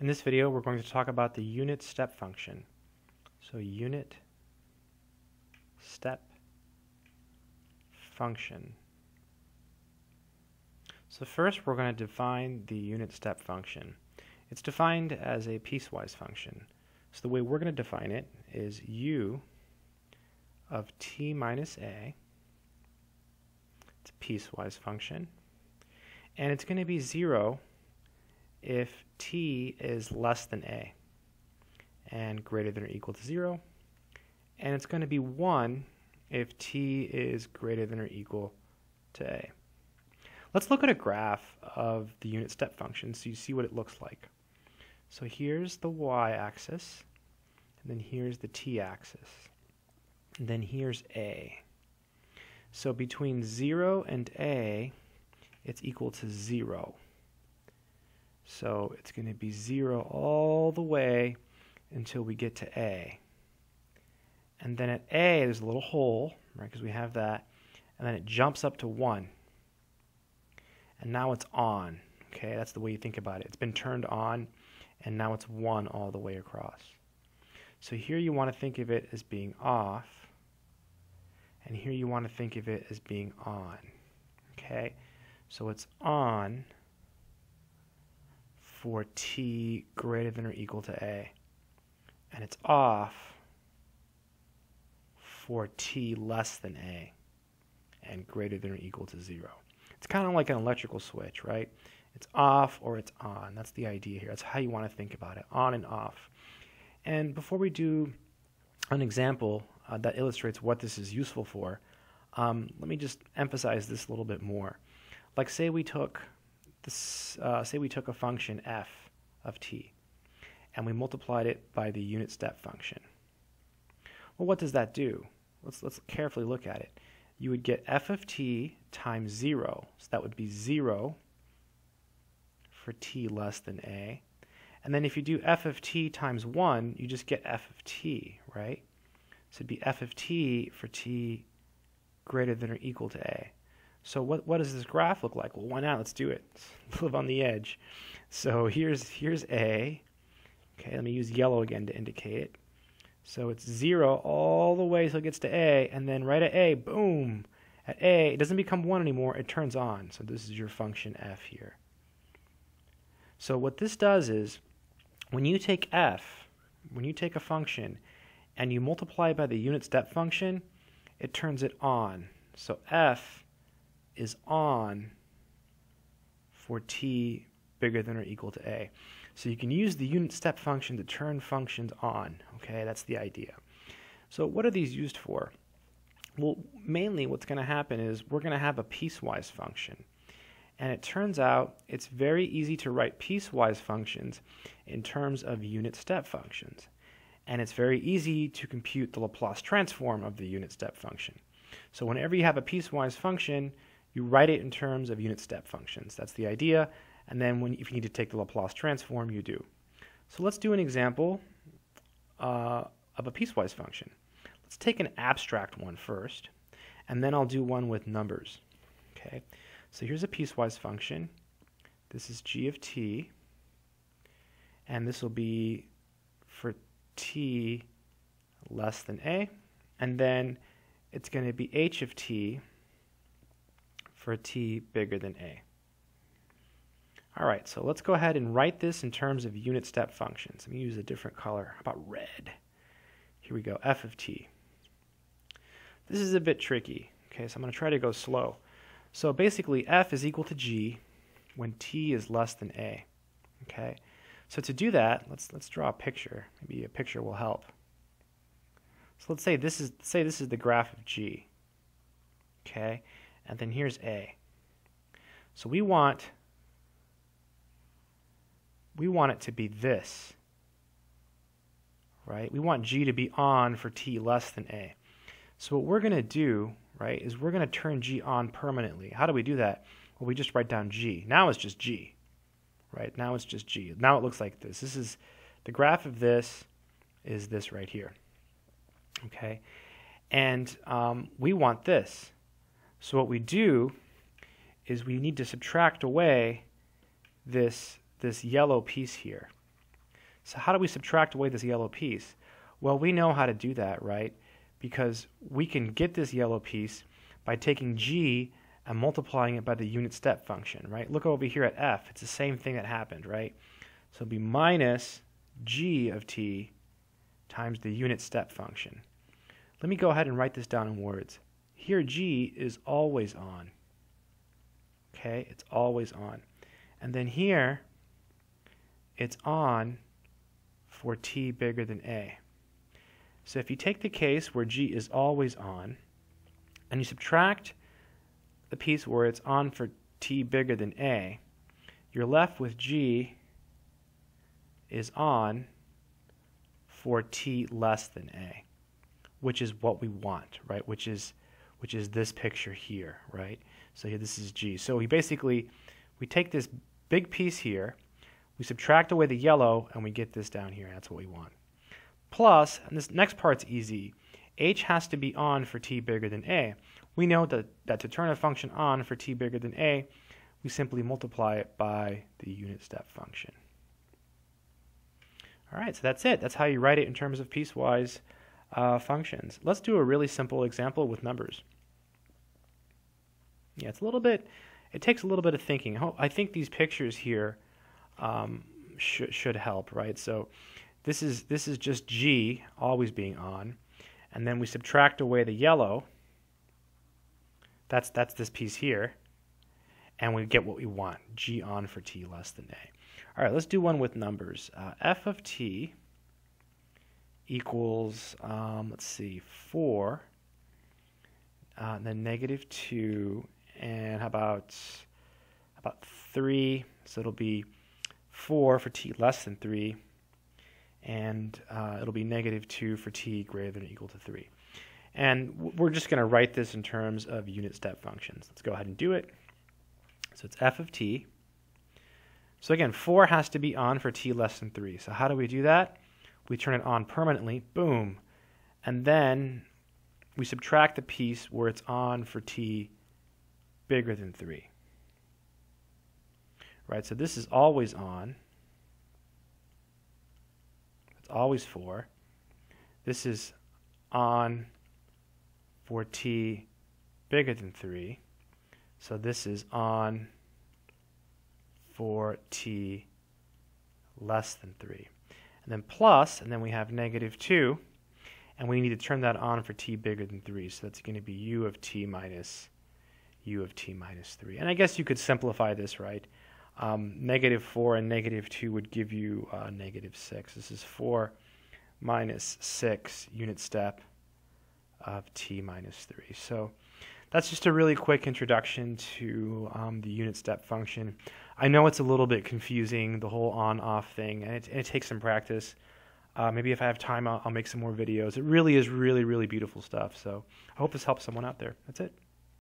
In this video, we're going to talk about the unit step function. So unit step function. So first, we're going to define the unit step function. It's defined as a piecewise function. So the way we're going to define it is u of t minus a. It's a piecewise function. And it's going to be 0 if t is less than a and greater than or equal to 0. And it's going to be 1 if t is greater than or equal to a. Let's look at a graph of the unit step function so you see what it looks like. So here's the y-axis, and then here's the t-axis, and then here's a. So between 0 and a, it's equal to 0. So it's going to be 0 all the way until we get to A. And then at A, there's a little hole, right, because we have that. And then it jumps up to 1. And now it's on. Okay, that's the way you think about it. It's been turned on, and now it's 1 all the way across. So here you want to think of it as being off, and here you want to think of it as being on. Okay, so it's on for t greater than or equal to a. And it's off for t less than a and greater than or equal to 0. It's kind of like an electrical switch, right? It's off or it's on. That's the idea here. That's how you want to think about it, on and off. And before we do an example uh, that illustrates what this is useful for, um, let me just emphasize this a little bit more. Like say we took this, uh, say we took a function f of t and we multiplied it by the unit step function. Well, what does that do? Let's, let's carefully look at it. You would get f of t times 0. So that would be 0 for t less than a. And then if you do f of t times 1, you just get f of t, right? So it'd be f of t for t greater than or equal to a. So what, what does this graph look like? Well, why not? Let's do it. Let's live on the edge. So here's, here's A. Okay, let me use yellow again to indicate it. So it's 0 all the way till it gets to A, and then right at A, boom, at A, it doesn't become 1 anymore, it turns on. So this is your function f here. So what this does is, when you take f, when you take a function, and you multiply by the unit step function, it turns it on. So f is on for t bigger than or equal to a. So you can use the unit step function to turn functions on. Okay, that's the idea. So what are these used for? Well, mainly what's going to happen is we're going to have a piecewise function. And it turns out it's very easy to write piecewise functions in terms of unit step functions. And it's very easy to compute the Laplace transform of the unit step function. So whenever you have a piecewise function, you write it in terms of unit step functions. That's the idea. And then when, if you need to take the Laplace transform, you do. So let's do an example uh, of a piecewise function. Let's take an abstract one first, and then I'll do one with numbers. Okay, so here's a piecewise function. This is g of t, and this will be for t less than a, and then it's going to be h of t for t bigger than a. All right, so let's go ahead and write this in terms of unit step functions. Let me use a different color. How about red? Here we go, f of t. This is a bit tricky, okay, so I'm going to try to go slow. So basically, f is equal to g when t is less than a, okay? So to do that, let's, let's draw a picture. Maybe a picture will help. So let's say this is, say this is the graph of g, okay? And then here's a. So we want we want it to be this. Right? We want G to be on for T less than A. So what we're going to do, right, is we're going to turn G on permanently. How do we do that? Well, we just write down G. Now it's just G. Right? Now it's just G. Now it looks like this. This is the graph of this is this right here. Okay? And um, we want this. So what we do is we need to subtract away this this yellow piece here. So how do we subtract away this yellow piece? Well, we know how to do that, right? Because we can get this yellow piece by taking g and multiplying it by the unit step function, right? Look over here at f. It's the same thing that happened, right? So it'll be minus g of t times the unit step function. Let me go ahead and write this down in words. Here g is always on. Okay, it's always on. And then here, it's on for t bigger than a. So if you take the case where g is always on, and you subtract the piece where it's on for t bigger than a, you're left with g is on for t less than a, which is what we want, right? Which is which is this picture here, right? So here this is g. So we basically we take this big piece here, we subtract away the yellow, and we get this down here. That's what we want. Plus, and this next part's easy, h has to be on for t bigger than a. We know that, that to turn a function on for t bigger than a, we simply multiply it by the unit step function. All right, so that's it. That's how you write it in terms of piecewise uh, functions. Let's do a really simple example with numbers. Yeah, it's a little bit, it takes a little bit of thinking. I think these pictures here um, should, should help, right? So this is, this is just G always being on, and then we subtract away the yellow. That's, that's this piece here, and we get what we want, G on for T less than A. All right, let's do one with numbers. Uh, f of t equals, um, let's see, 4, uh, then negative 2, and how about, about 3? So it'll be 4 for t less than 3, and uh, it'll be negative 2 for t greater than or equal to 3. And we're just going to write this in terms of unit step functions. Let's go ahead and do it. So it's f of t so again, 4 has to be on for t less than 3. So how do we do that? We turn it on permanently, boom, and then we subtract the piece where it's on for t bigger than 3. Right, so this is always on. It's always 4. This is on for t bigger than 3. So this is on for t less than 3. And then plus, and then we have negative 2, and we need to turn that on for t bigger than 3. So that's going to be u of t minus u of t minus 3. And I guess you could simplify this, right? Um, negative 4 and negative 2 would give you uh, negative 6. This is 4 minus 6 unit step of t minus 3. So that's just a really quick introduction to um, the unit step function. I know it's a little bit confusing, the whole on-off thing, and it, it, takes some practice. Uh, maybe if I have time, I'll, I'll make some more videos. It really is really, really beautiful stuff. So I hope this helps someone out there. That's it.